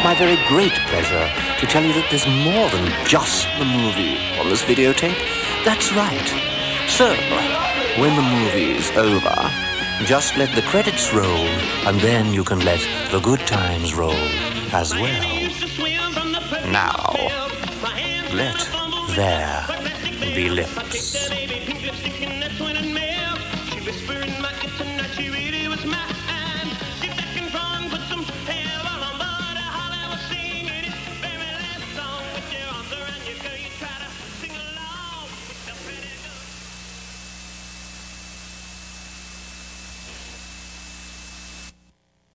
it's my very great pleasure to tell you that there's more than just the movie on this videotape. That's right. So, when the movie's over, just let the credits roll, and then you can let the good times roll as well. Now, let there be lips.